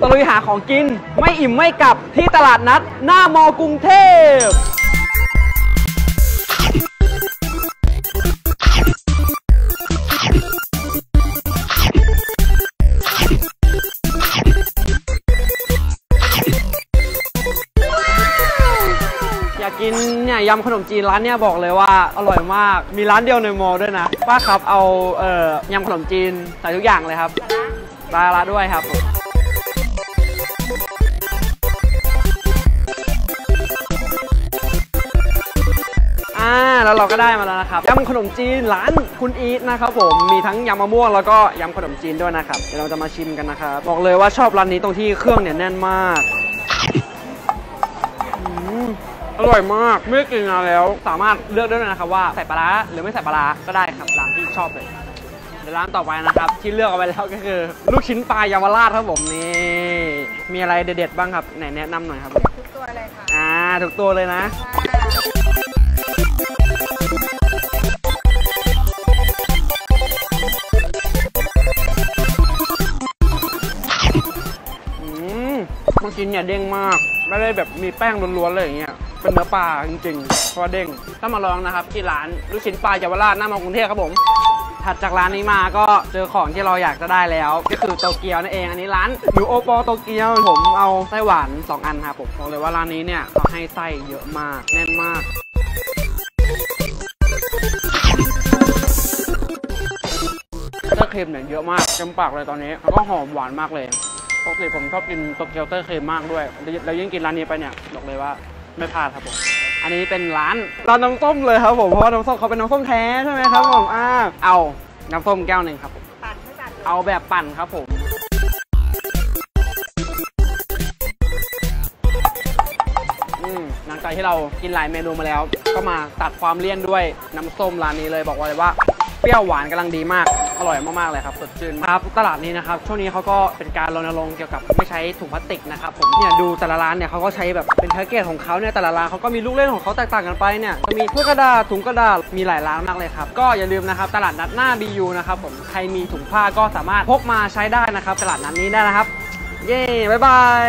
ตะลุยหาของกิน ไม่อิ่มไม่กลับที่ตลาดนัด หน้ามอกรุงเทพ อยากกินเนี่ยยำขนมจีนร้านเนี่ยบอกเลยว่าอร่อยมากมีร้านเดียวในมอลล์ด้วยนะ ป้าครับเอาเอ่อยำขนมจีนใส่ทุกอย่างเลยครับปลาละด้วยครับ อ่าแล้วเราก็ได้มาแล้วนะครับยำขนมจีนร้านคุณอีทนะครับผมมีทั้งยำมะม่วงแล้วก็ยำขนมจีนด้วยนะครับเดี๋ยวเราจะมาชิมกันนะครับบอกเลยว่าชอบร้านนี้ตรงที่เครื่องเนี่ยแน่นมากอร่อยมากไม่กินนานแล้ว สามารถเลือกได้เลยนะครับว่าใส่ปลาหรือไม่ใส่ปลาก็ได้ครับร้านที่ชอบเลยเดี๋ยวร้านต่อไปนะครับ ที่เลือกเอาไว้แล้วก็คือ ลูกชิ้นปลาเยาวราชครับผมนี่ มีอะไรเด็ดๆบ้างครับไหนแนะนำหน่อยครับ ทุกตัวเลยค่ะอ่าทุกตัวเลยนะ อืมลูกชิ้นเนี่ยเด้งมาก ไม่ได้แบบมีแป้งล้วนๆเลยอย่างเงี้ย เป็นเนื้อปลาจริงๆเพราะว่าเด้ง ถ้ามาลองนะครับที่ร้านลูกชิ้นปลาเยาวราชหน้ามอกรุงเทพครับผม ถัดจากร้านนี้มาก็เจอของที่เราอยากจะได้แล้ว ก็คือโตเกียวนั่นเอง อันนี้ร้านหนูโอปอโตเกียวผมเอาไส้หวาน 2 อันครับผมบอกเลยว่าร้านนี้เนี่ยเขาให้ไส้เยอะมากแน่นมากเต้าเค็มเนี่ยเยอะมากเต็มปากเลยตอนนี้แล้วก็หอมหวานมากเลยปกติผมชอบกินโตเกียวเต้าเค็มมากด้วยแล้วยิ่งกินร้านนี้ไปเนี่ยบอกเลยว่าไม่พลาดครับผม อันนี้เป็นร้านร้านน้ำส้มเลยครับผมเพราะว่าน้ำส้มเขาเป็นน้ำส้มแท้ใช่ไหมครับผมอ่าเอาน้ำส้มแก้วหนึ่งครับผมปั่นไม่ปั่นเอาแบบปั่นครับผมอืมหลังจากที่เรากินหลายเมนูมาแล้ว ก็มาตัดความเลี่ยนด้วยน้ำส้มร้านนี้เลยบอกว่าเลยว่า เปรี้ยวหวานกำลังดีมาก อร่อยมากๆเลยครับสดชื่นครับตลาดนี้นะครับช่วงนี้เขาก็เป็นการรณรงค์เกี่ยวกับไม่ใช้ถุงพลาสติกนะครับผมเนี่ยดูแต่ละร้านเนี่ยเขาก็ใช้แบบเป็นแพ็กเกจของเขาเนี่ยแต่ละร้านเขาก็มีลูกเล่นของเขาแตกต่างกันไปเนี่ยจะมีถ้วยกระดาษถุงกระดาษมีหลายร้านมากเลยครับก็อย่าลืมนะครับตลาดนัดหน้า BU นะครับผมใครมีถุงผ้าก็สามารถพกมาใช้ได้นะครับตลาดนัดนี้ได้นะครับ เย้บ๊ายบาย